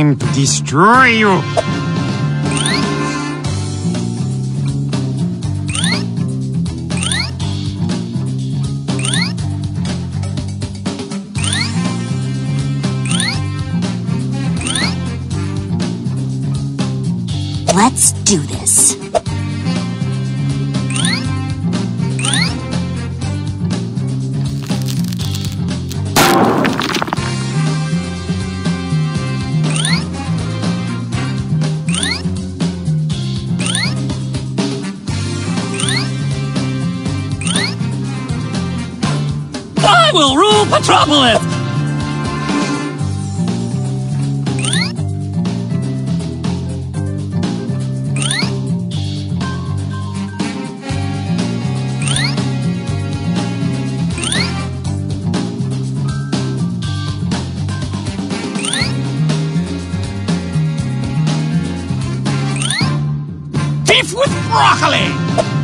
Time to destroy you! Let's do this. I will rule Petropolis! Beef with broccoli!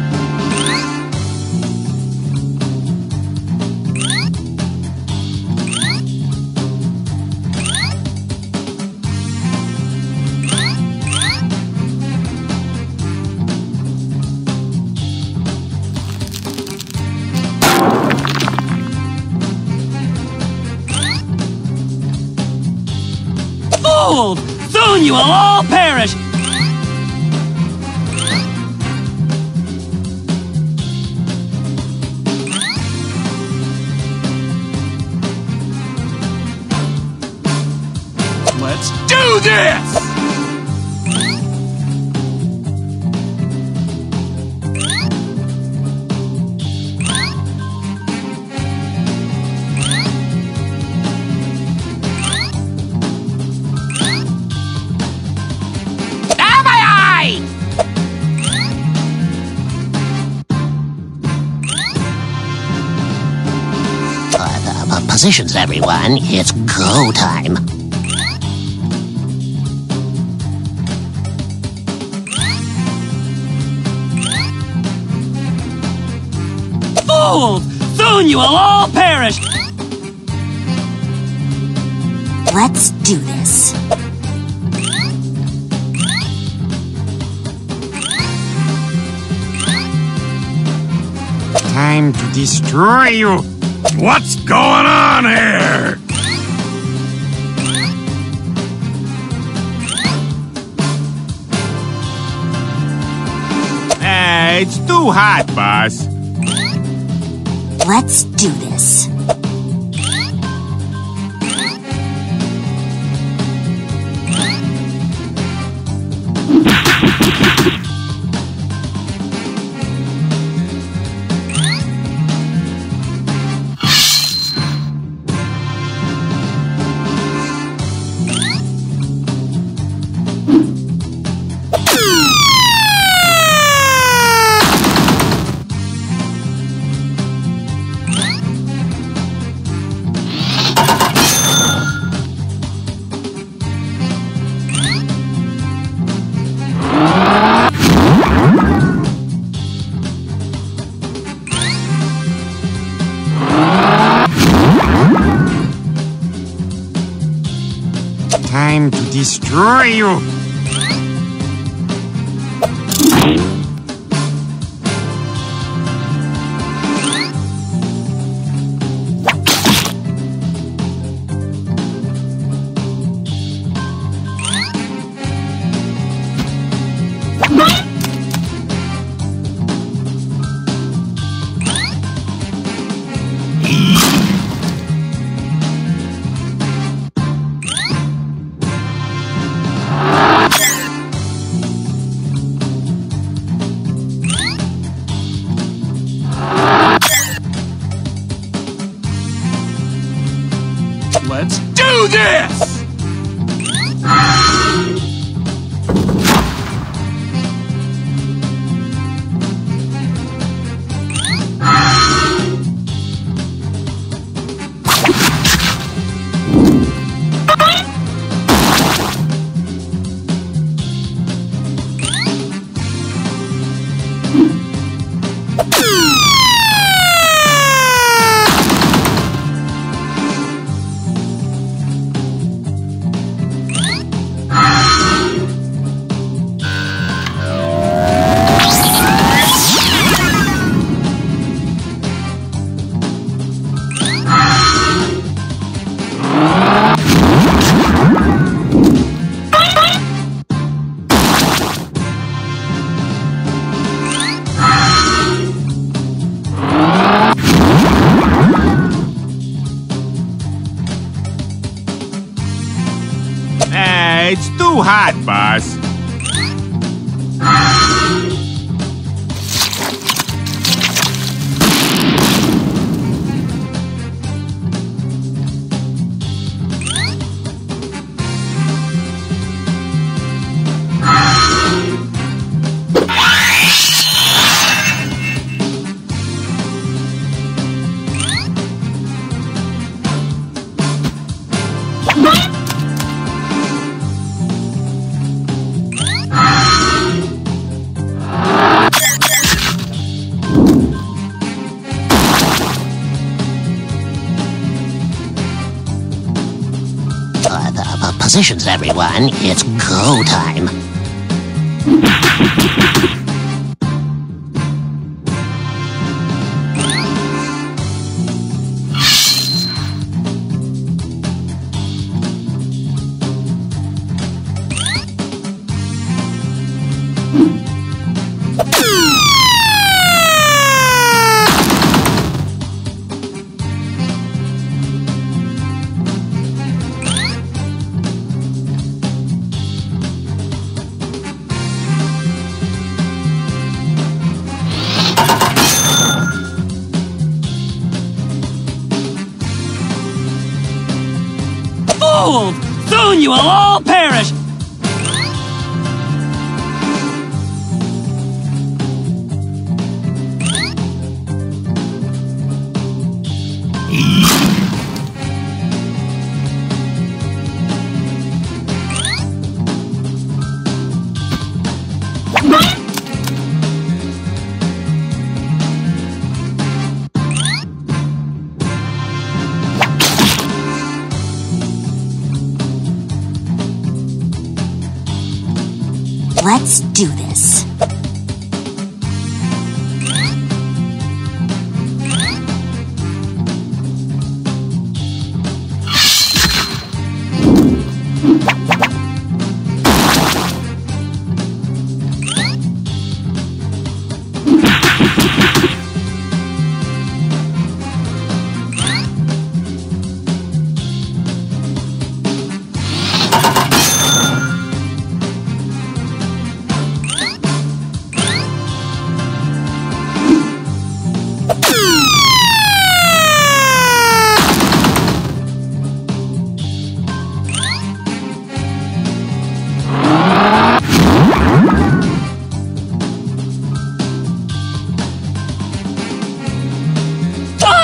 Soon you will all perish! Let's do this! Positions, everyone. It's go time. Fools! Soon you will all perish! Let's do this. Time to destroy you! What's going on here? Eh, it's too hot, boss. Let's do this. Destroy you! Let's do this! too hot, boss. Positions, everyone. It's go time. Soon you will all perish! Let's do this.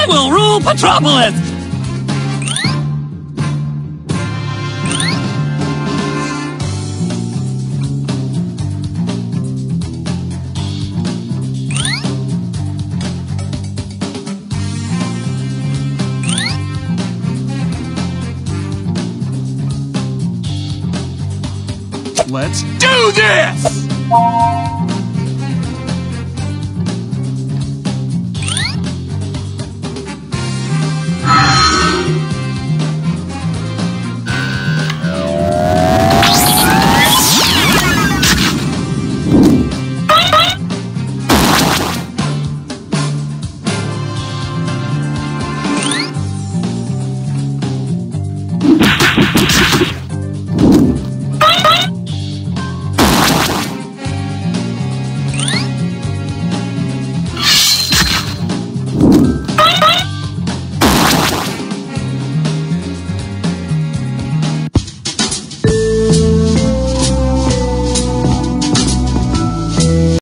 I will rule Petropolis! Let's do this!